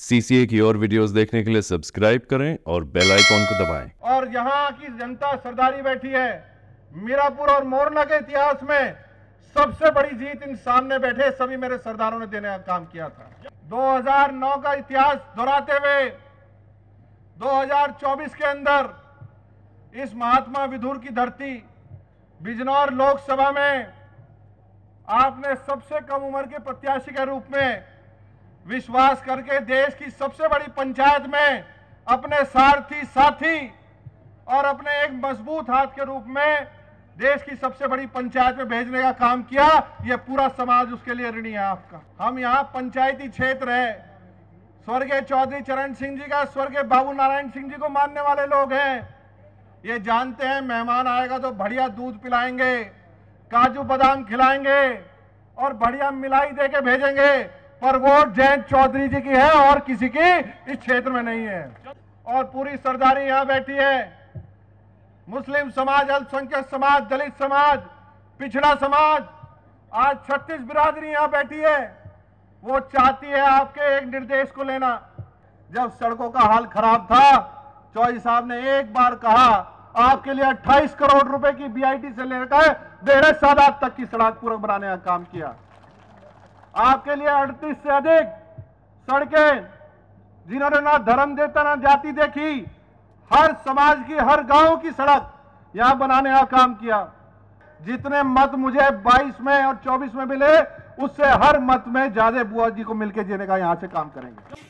CCA की और videos देखने के लिए सब्सक्राइब करें और बेल आइकॉन को दबाएँ। और यहाँ की जनता सरदारी बैठी है मीरापुर और मोरना के इतिहास में सबसे बड़ी जीत इन सामने बैठे, सभी मेरे सरदारों ने देने का काम किया था 2009 का इतिहास दोहराते हुए 2024 के अंदर इस महात्मा विधुर की धरती बिजनौर लोकसभा में आपने सबसे कम उम्र के प्रत्याशी के रूप में विश्वास करके देश की सबसे बड़ी पंचायत में अपने सारथी साथी और अपने एक मज़बूत हाथ के रूप में देश की सबसे बड़ी पंचायत में भेजने का काम किया यह पूरा समाज उसके लिए ऋणी है आपका। हम यहाँ पंचायती क्षेत्र है। स्वर्गीय चौधरी चरण सिंह जी का, स्वर्गीय बाबू नारायण सिंह जी को मानने वाले लोग हैं। ये जानते हैं, मेहमान आएगा तो बढ़िया दूध पिलाएँगे, काजू बादाम खिलाएँगे और बढ़िया मिलाई दे के भेजेंगे। पर वोट जयंत चौधरी जी की है और किसी की इस क्षेत्र में नहीं है। और पूरी सरदारी यहाँ बैठी है। मुस्लिम समाज, अल्पसंख्यक समाज, दलित समाज, पिछड़ा समाज, आज छत्तीस बिरादरी यहाँ बैठी है। वो चाहती है आपके एक निर्देश को लेना। जब सड़कों का हाल खराब था, चौधरी साहब ने एक बार कहा, आपके लिए 28 करोड़ रुपए की बीआईटी से लेकर देरे सादात तक की सड़क पूरा बनाने का काम किया। आपके लिए अड़तीस से अधिक सड़कें जिन्होंने ना धर्म देता, ना जाति देखी, हर समाज की, हर गाँव की सड़क यहाँ बनाने का काम किया। जितने मत मुझे 22 में और 24 में मिले, उससे हर मत में ज़्यादा बुआ जी को मिलकर जीने का यहाँ से काम करेंगे।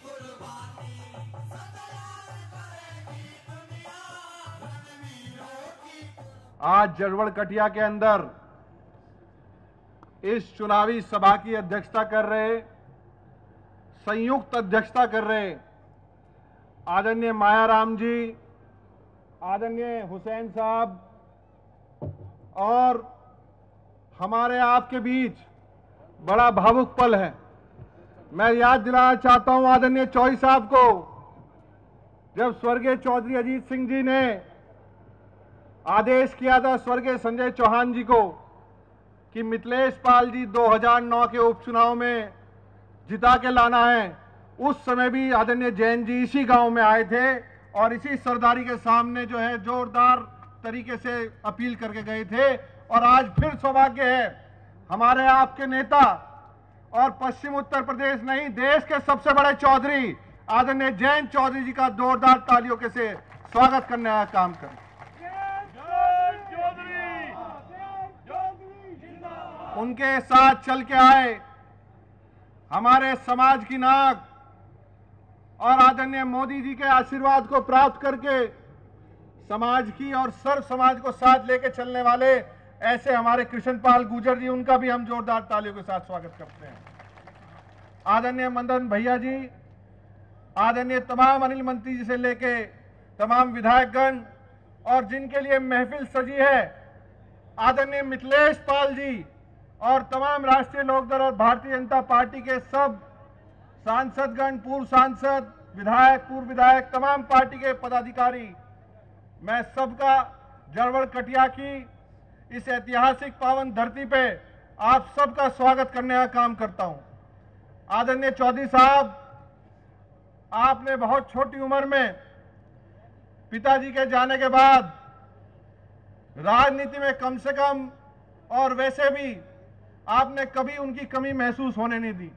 आज जरवड़ कटिया के अंदर इस चुनावी सभा की अध्यक्षता कर रहे, संयुक्त अध्यक्षता कर रहे आदरणीय मायाराम जी, आदरणीय हुसैन साहब और हमारे आपके बीच बड़ा भावुक पल है। मैं याद दिलाना चाहता हूँ आदरणीय चौधरी साहब को, जब स्वर्गीय चौधरी अजीत सिंह जी ने आदेश किया था स्वर्गीय संजय चौहान जी को कि मिथिलेश पाल जी 2009 के उपचुनाव में जिता के लाना है। उस समय भी आदरणीय जैन जी इसी गाँव में आए थे और इसी सरदारी के सामने जो है जोरदार तरीके से अपील करके गए थे। और आज फिर सौभाग्य है, हमारे आपके नेता और पश्चिम उत्तर प्रदेश नहीं, देश के सबसे बड़े चौधरी, आदरणीय जैन चौधरी जी का जोरदार तालियों के से स्वागत करने का काम करें। उनके साथ चल के आए। हमारे समाज की नाक और आदरणीय मोदी जी के आशीर्वाद को प्राप्त करके समाज की और सर्व समाज को साथ लेके चलने वाले ऐसे हमारे कृष्णपाल गुजर जी, उनका भी हम जोरदार तालियों के साथ स्वागत करते हैं। आदरणीय मंदन भैया जी, आदरणीय तमाम अनिल मंत्री जी से लेके तमाम विधायकगण और जिनके लिए महफिल सजी है, आदरणीय मिथिलेश पाल जी और तमाम राष्ट्रीय लोकदल और भारतीय जनता पार्टी के सब सांसदगण, पूर्व सांसद, विधायक, पूर्व विधायक, तमाम पार्टी के पदाधिकारी, मैं सबका जड़वड़ कटिया की इस ऐतिहासिक पावन धरती पे आप सबका स्वागत करने का काम करता हूँ। आदरणीय चौधरी साहब, आपने बहुत छोटी उम्र में पिताजी के जाने के बाद राजनीति में कम से कम और वैसे भी आपने कभी उनकी कमी महसूस होने नहीं दी।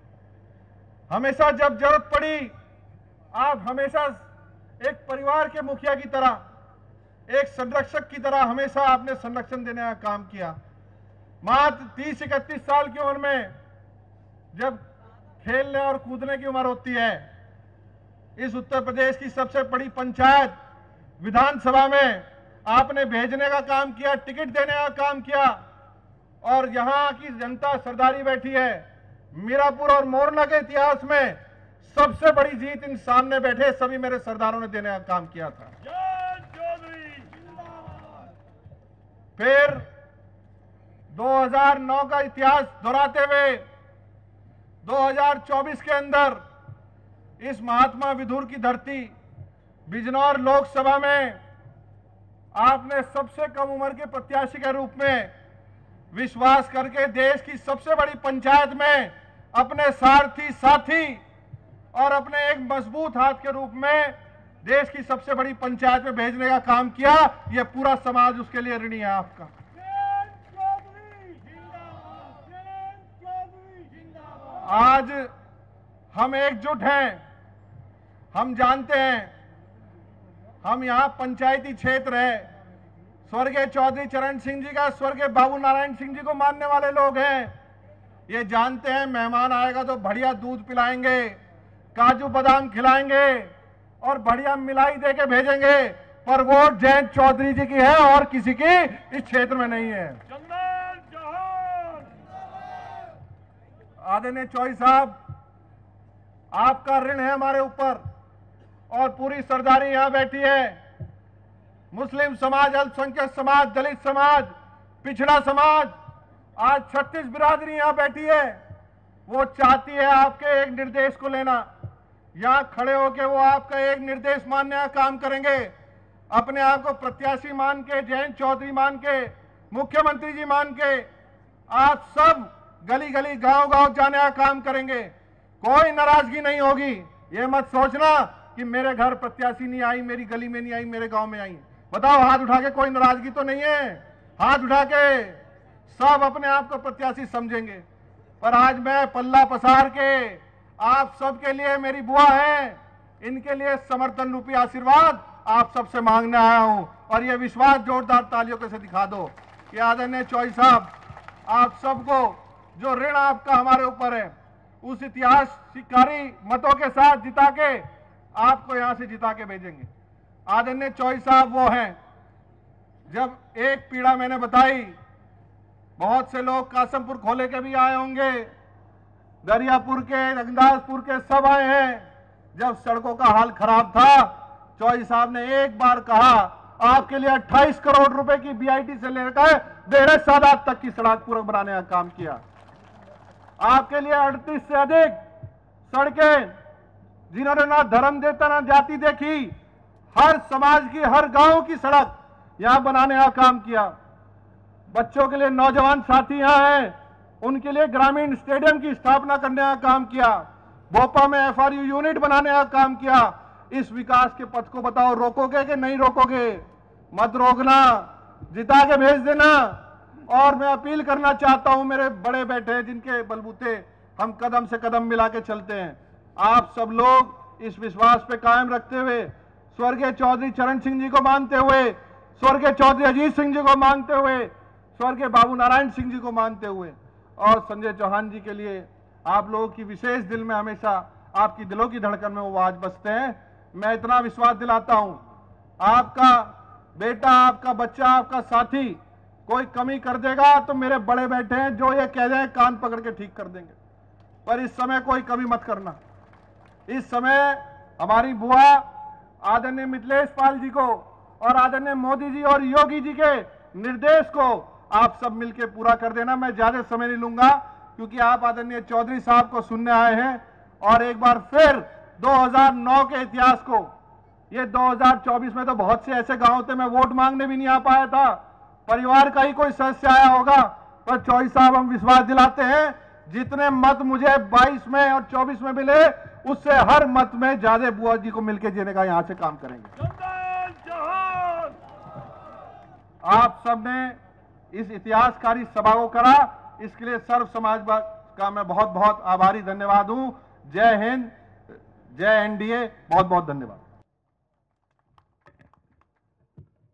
हमेशा जब ज़रूरत पड़ी, आप हमेशा एक परिवार के मुखिया की तरह, एक संरक्षक की तरह हमेशा आपने संरक्षण देने का काम किया। मात्र तीस इकतीस साल की उम्र में जब खेलने और कूदने की उम्र होती है, इस उत्तर प्रदेश की सबसे बड़ी पंचायत विधानसभा में आपने भेजने का काम किया, टिकट देने का काम किया। और यहाँ की जनता सरदारी बैठी है। मीरापुर और मोरना के इतिहास में सबसे बड़ी जीत इन सामने बैठे सभी मेरे सरदारों ने देने का काम किया था। फिर 2009 का इतिहास दोहराते हुए 2024 के अंदर इस महात्मा विधुर की धरती बिजनौर लोकसभा में आपने सबसे कम उम्र के प्रत्याशी के रूप में विश्वास करके देश की सबसे बड़ी पंचायत में अपने सारथी साथी और अपने एक मज़बूत हाथ के रूप में देश की सबसे बड़ी पंचायत में भेजने का काम किया यह पूरा समाज उसके लिए ऋणी है आपका। आज हम एकजुट हैं। हम जानते हैं, हम यहाँ पंचायती क्षेत्र है। स्वर्गीय चौधरी चरण सिंह जी का स्वर्गीय बाबू नारायण सिंह जी को मानने वाले लोग हैं। ये जानते हैं मेहमान आएगा तो बढ़िया दूध पिलाएँगे काजू बादाम खिलाएँगे और बढ़िया मिलाई दे के भेजेंगे। पर वोट जयंत चौधरी जी की है और किसी की इस क्षेत्र में नहीं है। आदरणीय चौधरी साहब आपका ऋण है हमारे ऊपर और पूरी सरदारी यहाँ बैठी है। मुस्लिम समाज, अल्पसंख्यक समाज, दलित समाज, पिछड़ा समाज, आज छत्तीस बिरादरी यहाँ बैठी है। वो चाहती है आपके एक निर्देश को लेना। यहाँ खड़े होके वो आपका एक निर्देश मानने का काम करेंगे। अपने आप को प्रत्याशी मान के, जयंत चौधरी मान के, मुख्यमंत्री जी मान के, आप सब गली गली गाँव गाँव जाने का काम करेंगे। कोई नाराज़गी नहीं होगी। ये मत सोचना कि मेरे घर प्रत्याशी नहीं आई, मेरी गली में नहीं आई, मेरे गाँव में आई। बताओ, हाथ उठा के कोई नाराज़गी तो नहीं है? हाथ उठा के सब अपने आप को प्रत्याशी समझेंगे। पर आज मैं पल्ला पसार के आप सबके लिए मेरी बुआ है। इनके लिए समर्थन रूपी आशीर्वाद आप सबसे मांगने आया हूँ। और ये विश्वास जोरदार तालियों के से दिखा दो कि आदरणीय चौई साहब, आप सबको जो ऋण आपका हमारे ऊपर है, उस इतिहासकारी मतों के साथ जिता के आपको यहाँ से जिता के भेजेंगे। आदरणीय चौई साहब, वो हैं। जब एक पीड़ा मैंने बताई, बहुत से लोग कासमपुर खोले के भी आए होंगे, दरियापुर के, रंगदासपुर के सब आए हैं। जब सड़कों का हाल खराब था चौई साहब ने एक बार कहा, आपके लिए 28 करोड़ रुपए की बीआईटी से लेकर देहरे सादात तक की सड़क पूरा बनाने का काम किया। आपके लिए अड़तीस से अधिक सड़कें, जिन्होंने ना धर्म देता, ना जाति देखी हर समाज की, हर गाँव की सड़क यहाँ बनाने का काम किया। बच्चों के लिए नौजवान साथी यहाँ हैं। उनके लिए ग्रामीण स्टेडियम की स्थापना करने का काम किया। भोपा में एफआरयू यूनिट बनाने का काम किया। इस विकास के पथ को बताओ। रोकोगे कि नहीं रोकोगे? मत रोकना। जिता के भेज देना। और मैं अपील करना चाहता हूँ, मेरे बड़े बैठे जिनके बलबूते हम कदम से कदम मिला के चलते हैं। आप सब लोग इस विश्वास पे कायम रखते हुए स्वर्गीय चौधरी चरण सिंह जी को मानते हुए, स्वर्गीय चौधरी अजीत सिंह जी को मानते हुए, स्वर्गीय बाबू नारायण सिंह जी को मानते हुए और संजय चौहान जी के लिए आप लोगों की विशेष दिल में हमेशा आपकी दिलों की धड़कन में वो आज बसते हैं। मैं इतना विश्वास दिलाता हूँ, आपका बेटा, आपका बच्चा, आपका साथी कोई कमी कर देगा तो मेरे बड़े बैठे हैं जो ये कह दें कान पकड़ के ठीक कर देंगे। पर इस समय कोई कमी मत करना। इस समय हमारी बुआ आदरणीय मिथिलेश पाल जी को और आदरणीय मोदी जी और योगी जी के निर्देश को आप सब मिलकर पूरा कर देना। मैं ज़्यादा समय नहीं लूँगा, क्योंकि आप आदरणीय चौधरी साहब को सुनने आए हैं और एक बार फिर 2009 के इतिहास को, ये 2024 में तो बहुत से ऐसे गाँव थे, मैं वोट मांगने भी नहीं आ पाया था। परिवार का ही कोई सदस्य आया होगा, पर चौधरी साहब हम विश्वास दिलाते हैं, जितने मत मुझे 22 में और 24 में मिले उससे हर मत में ज़्यादा बुआ जी को मिलकर जीने का यहाँ से काम करेंगे। आप सबने इस इतिहासकारी सभा को करा। इसके लिए सर्व समाज का मैं बहुत बहुत आभारी धन्यवाद हूँ। जय हिंद जय एनडीए बहुत बहुत धन्यवाद।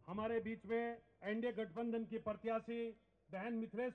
हमारे बीच में एनडीए गठबंधन की प्रत्याशी बहन मिथिलेश